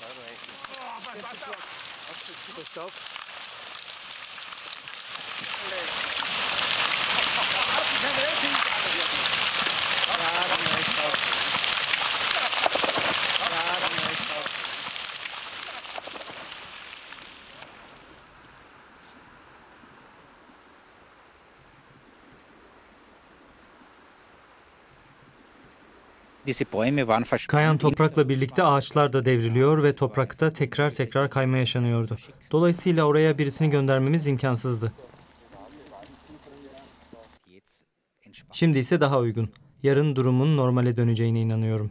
Parabéns. Oh, vai, vai, vai. Pessoal. Kayan toprakla birlikte ağaçlar da devriliyor ve toprakta tekrar tekrar kayma yaşanıyordu. Dolayısıyla oraya birisini göndermemiz imkansızdı. Şimdi ise daha uygun. Yarın durumun normale döneceğine inanıyorum.